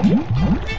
Huh?